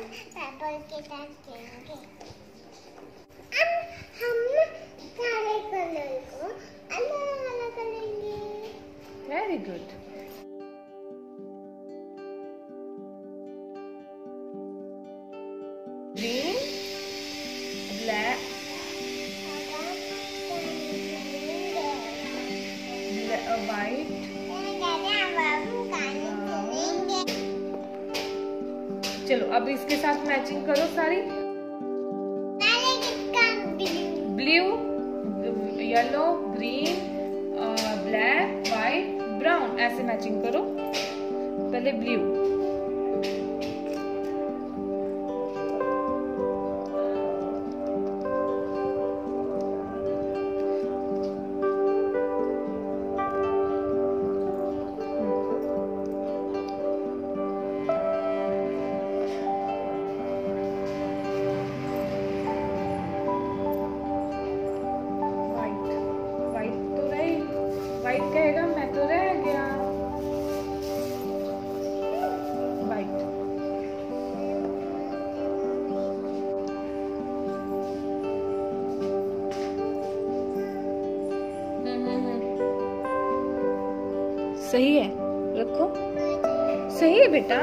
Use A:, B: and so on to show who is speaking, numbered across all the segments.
A: हम पेपर के साथ खेलेंगे अब हम सारे कलर को अलग अलग करेंगे
B: वेरी गुड चलो अब इसके साथ मैचिंग करो सारी। Blue yellow green black white brown ऐसे मैचिंग करो। पहले ब्लू सही है? रखो। सही है बेटा।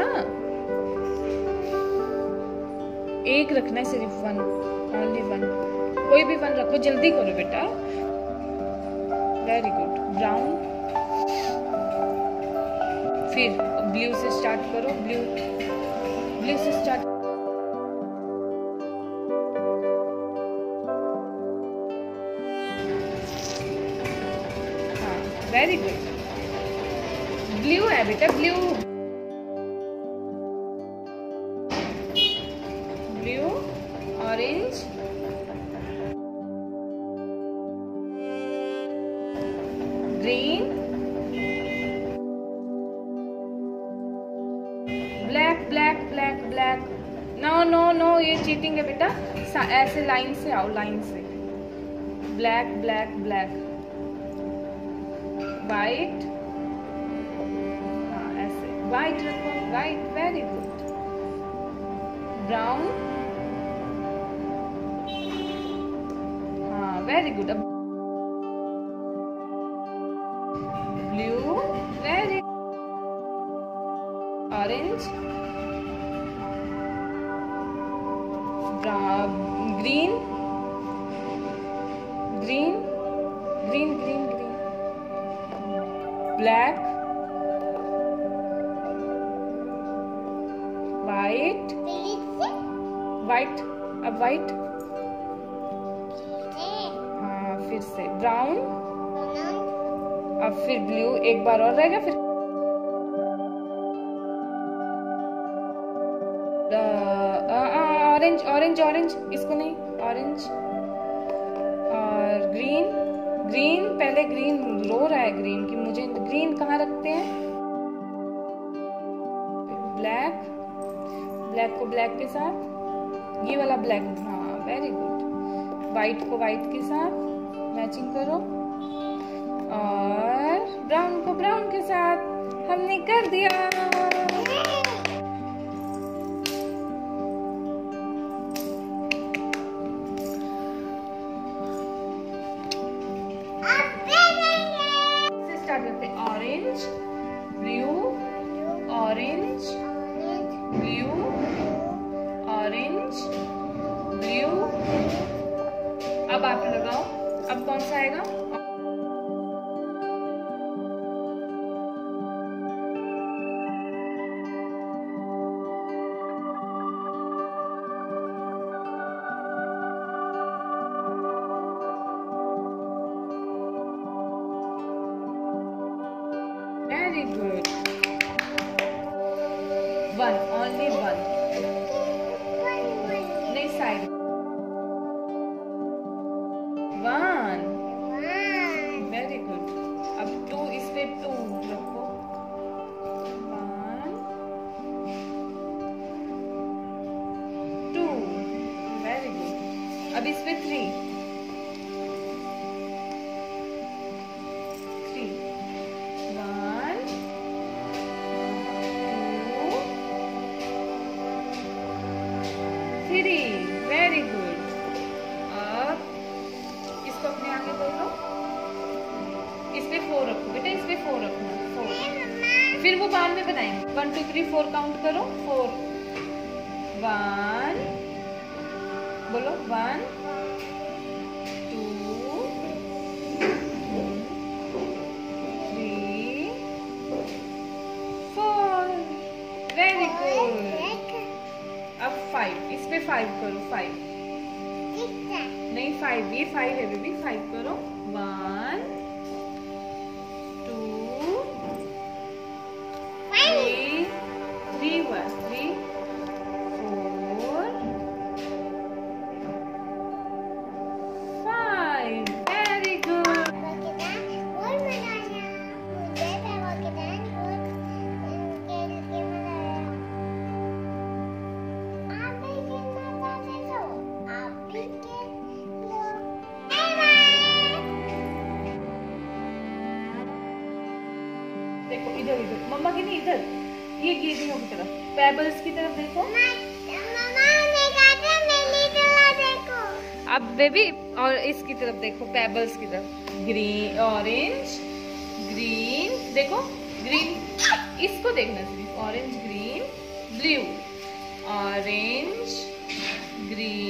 B: एक रखना है सिर्फ़ वन ओनली वन कोई भी वन रखो, जल्दी करो बेटा। वेरी गुड ब्राउन फिर ब्लू से स्टार्ट करो। ब्लू ब्लू से स्टार्ट वेरी गुड ब्लू है बेटा blue blue orange green black black black black no no no ये चीटिंग है बेटा. ऐसे लाइन से आओ लाइन से. Black black black white white white, very good. Brown. Ah, very good. Blue, very Orange. Brown, green. Green. Green, green, green. Black. White white अब white हाँ फिर से. ब्राउन अब फिर ब्लू एक बार और रहेगा, फिर ऑरेंज ऑरेंज ऑरेंज इसको नहीं ऑरेंज और ग्रीन ग्रीन पहले ग्रीन रो रहा है ग्रीन की. मुझे ग्रीन कहाँ रखते हैं? ब्लैक ब्लैक को ब्लैक के साथ, ये वाला ब्लैक हाँ वेरी गुड व्हाइट को व्हाइट के साथ मैचिंग करो। और ब्राउन को ब्राउन के साथ, हमने कर दिया। अब आप लगाओ। अब कौन सा आएगा? Very good one only one बनाएँगे one two three four count करो। फोर वन बोलो। One two three four very good अब फाइव इस पे फाइव करो फाइव नहीं फाइव ये फाइव है बेबी फाइव करो. वन देखो, इधर इधर। मम्मा की नहीं, इधर। ये गिरियों की तरफ़। पेबल्स की तरफ़ देखो। अब बेबी और इसकी तरफ़ देखो पेबल्स की तरफ़। ग्रीन ऑरेंज ग्रीन देखो ग्रीन इसको देखना सिर्फ़। Orange green blue orange green